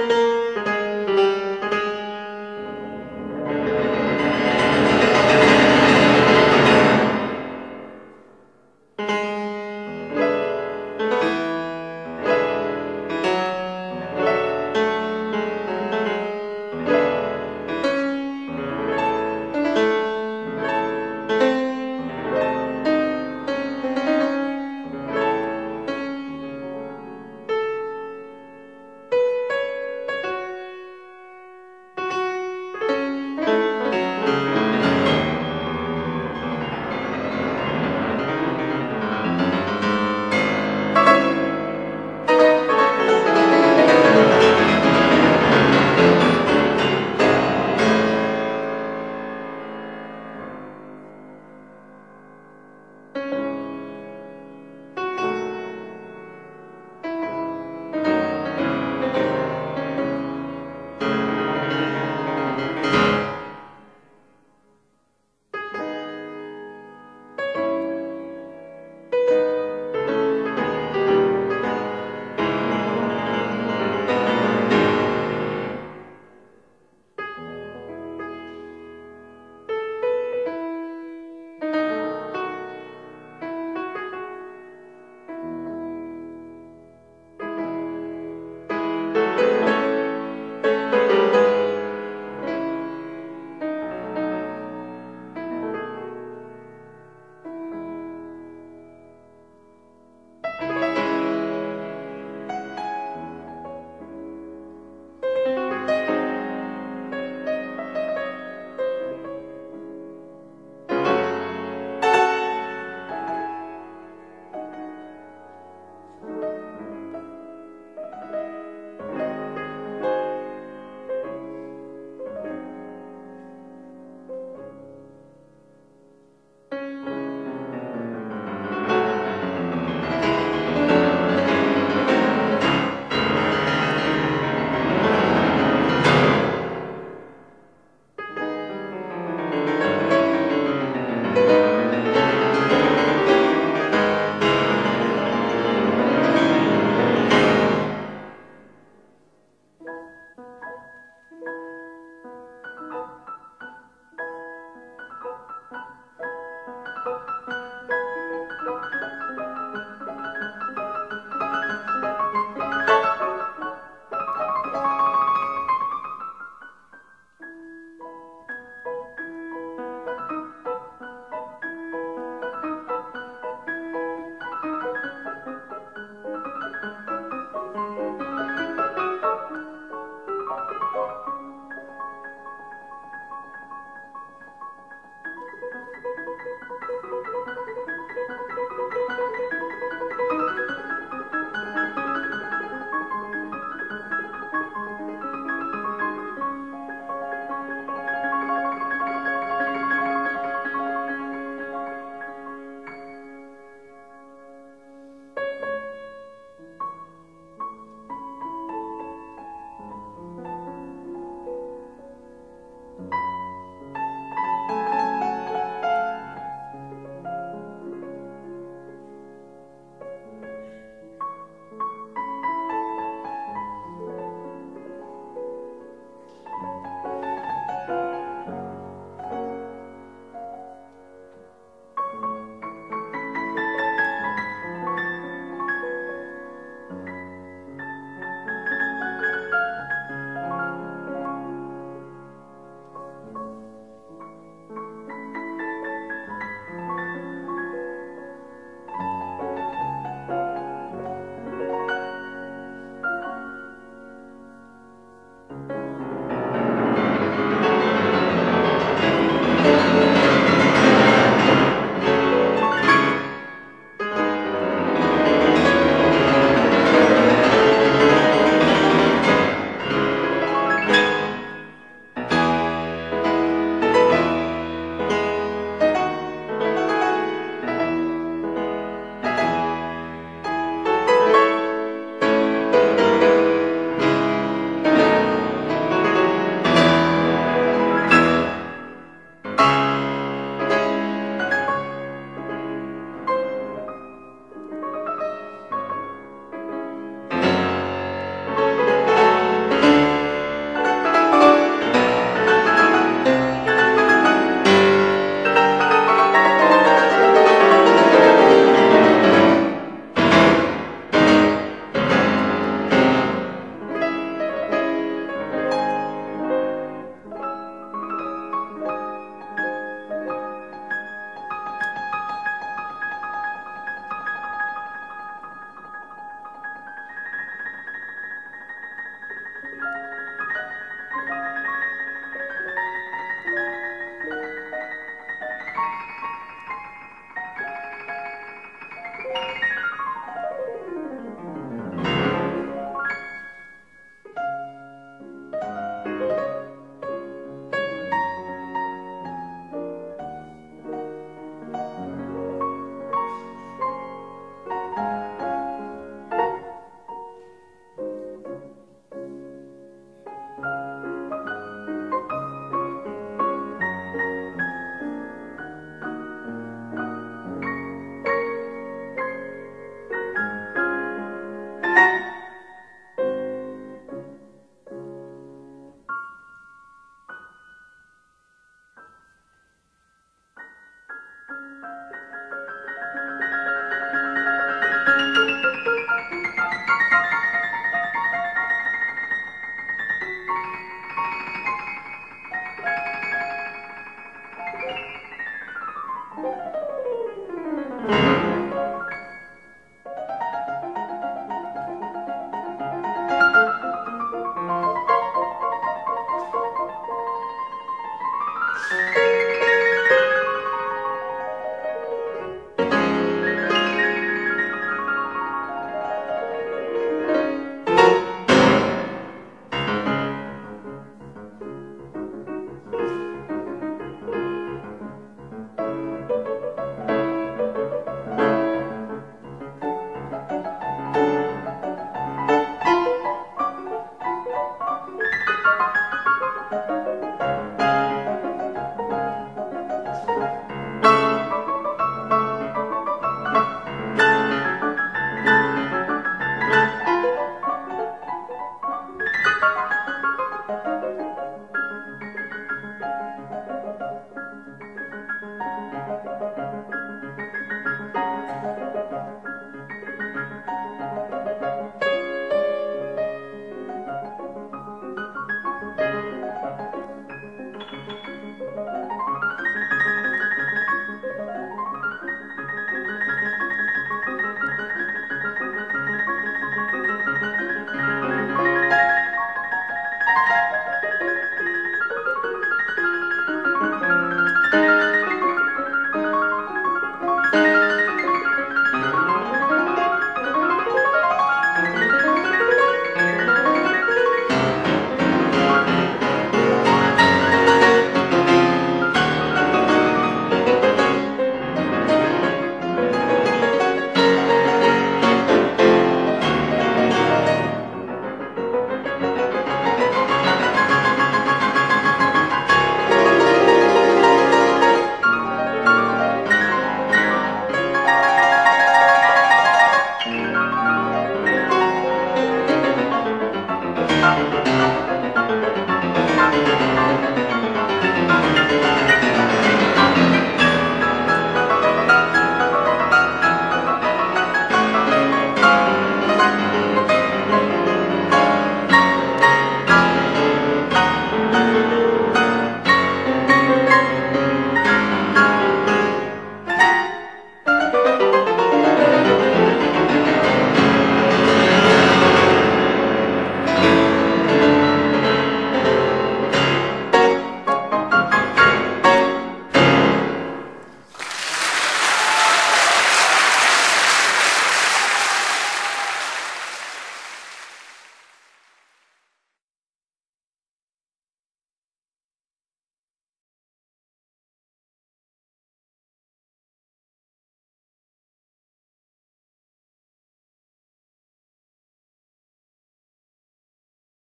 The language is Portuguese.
Música